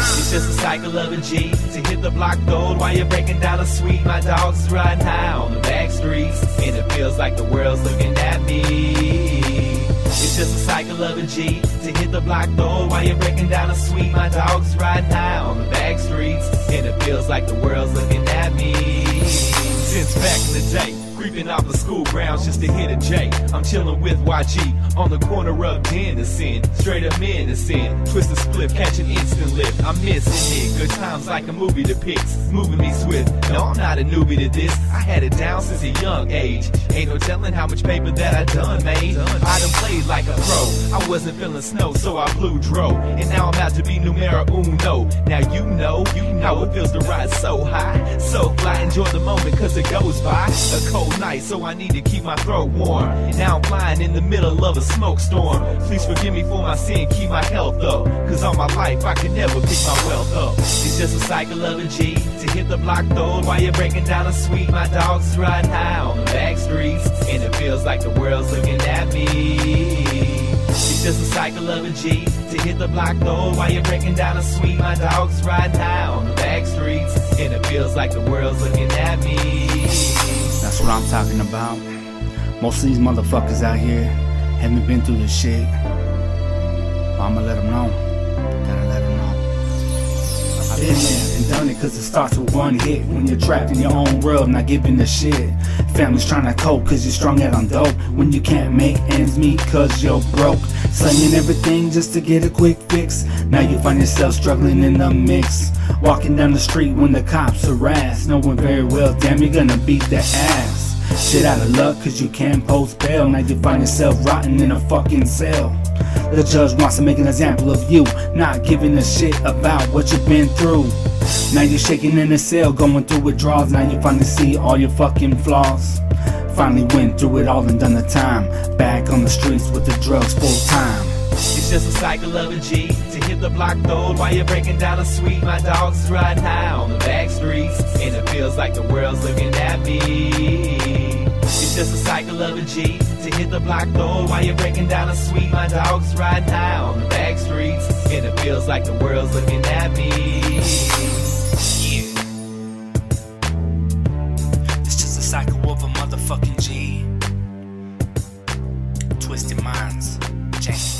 It's just a cycle of a G to hit the block gold while you're breaking down a suite. My dogs riding high on the back streets, and it feels like the world's looking at me. It's just a cycle of a G to hit the block gold while you're breaking down a suite. My dogs riding high on the back streets, and it feels like the world's looking at me. Since back in the day. Creeping off the school grounds just to hit a J. I'm chilling with YG on the corner of Dennison. Straight up innocent. Twist a split, catch an instant lift. I'm missing it. Good times like a movie depicts. Moving me swift. No, I'm not a newbie to this. I had it down since a young age. Ain't no telling how much paper that I done made. I done played like a pro. I wasn't feeling snow, so I blew dro. And now I'm about to be numero uno. Now you know, you know it feels to ride so high. So fly, enjoy the moment cause it goes by. A cold night, so I need to keep my throat warm. Now I'm flying in the middle of a smoke storm. Please forgive me for my sin, keep my health up. Cause all my life I can never pick my wealth up. It's just a cycle of a G to hit the block though while you're breaking down a suite. My dogs riding high on the back streets, and it feels like the world's looking at me. It's just a cycle of a G to hit the block though while you're breaking down a suite. My dogs riding high on the back streets, and it feels like the world's looking at me. I'm talking about. Most of these motherfuckers out here haven't been through this shit. But I'ma let them know. Gotta let them know. I've been there and done it cause it starts with one hit. When you're trapped in your own world, not giving a shit. Family's trying to cope cause you're strung out on dope. When you can't make ends meet cause you're broke. Slinging everything just to get a quick fix. Now you find yourself struggling in the mix. Walking down the street when the cops harass. Knowing very well, damn, you're gonna beat their ass. Shit out of luck cause you can't post bail. Now you find yourself rotting in a fucking cell. The judge wants to make an example of you, not giving a shit about what you've been through. Now you're shaking in a cell, going through withdrawals. Now you finally see all your fucking flaws. Finally went through it all and done the time. Back on the streets with the drugs full time. It's just a cycle of a G to hit the block gold while you're breaking down a suite. My dogs is riding high on the back streets, and it feels like the world's looking at me. It's just a cycle of a G to hit the block gold while you're breaking down a suite. My dogs riding high on the back streets, and it feels like the world's looking at me. Yeah. It's just a cycle of a motherfucking G. Twisted Mindz, Bond.